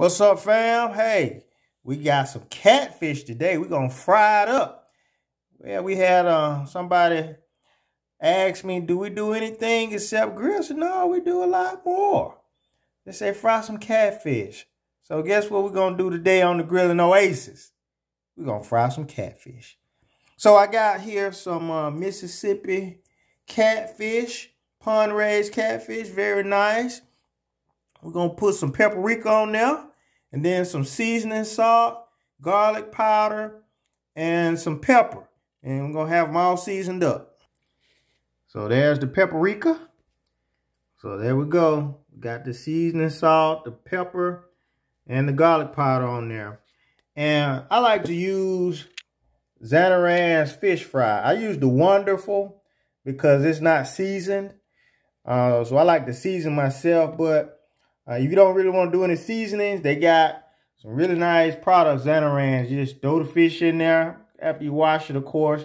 What's up, fam? Hey, we got some catfish today. We're going to fry it up. Well, we had uh, somebody ask me, do we do anything except grill? Said, no, we do a lot more. They say fry some catfish. So guess what we're going to do today on the Grilling Oasis? We're going to fry some catfish. So I got here some uh, Mississippi catfish, pond-raised catfish, very nice. We're going to put some paprika on there and then some seasoning salt, garlic powder, and some pepper. And we're going to have them all seasoned up. So there's the paprika. So there we go. Got the seasoning salt, the pepper, and the garlic powder on there. And I like to use Zatarain's fish fry. I use the Wonderful because it's not seasoned. Uh, so I like to season myself, but uh, if you don't really want to do any seasonings, they got some really nice products, Zatarain's. You just throw the fish in there after you wash it, of course.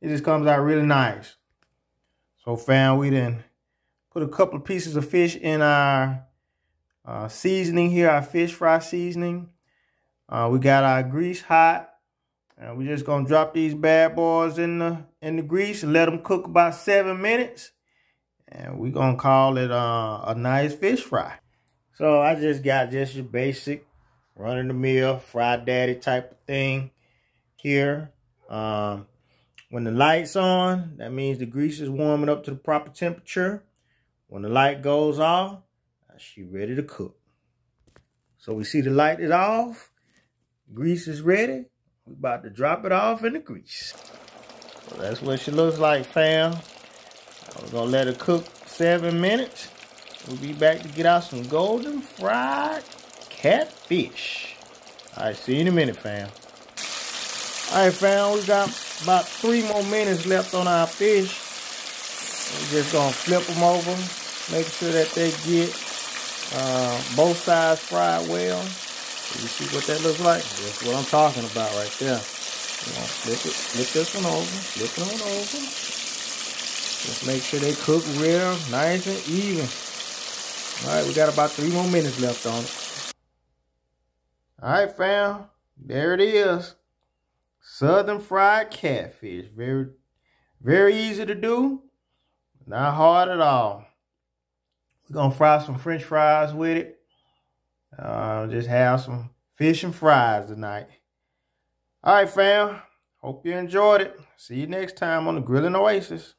It just comes out really nice. So, fam, we then put a couple of pieces of fish in our uh, seasoning here, our fish fry seasoning. Uh, we got our grease hot. And we're just gonna drop these bad boys in the in the grease and let them cook about seven minutes. And we're gonna call it uh, a nice fish fry. So I just got just your basic running the mill FryDaddy type of thing here. Um, when the light's on, that means the grease is warming up to the proper temperature. When the light goes off, she ready to cook. So we see the light is off. Grease is ready. We about to drop it off in the grease. So that's what she looks like, fam. We're gonna let her cook seven minutes. We'll be back to get out some golden fried catfish. All right, see you in a minute, fam. All right, fam, we got about three more minutes left on our fish. We're just gonna flip them over, make sure that they get uh, both sides fried well. You see what that looks like? That's what I'm talking about right there. Flip it, flip this one over, flip it on over. Just make sure they cook real nice and even. All right, we got about three more minutes left on it. All right, fam. There it is. Southern fried catfish. Very, very easy to do. Not hard at all. We're going to fry some french fries with it. Uh, just have some fish and fries tonight. All right, fam. Hope you enjoyed it. See you next time on the Grilling Oasis.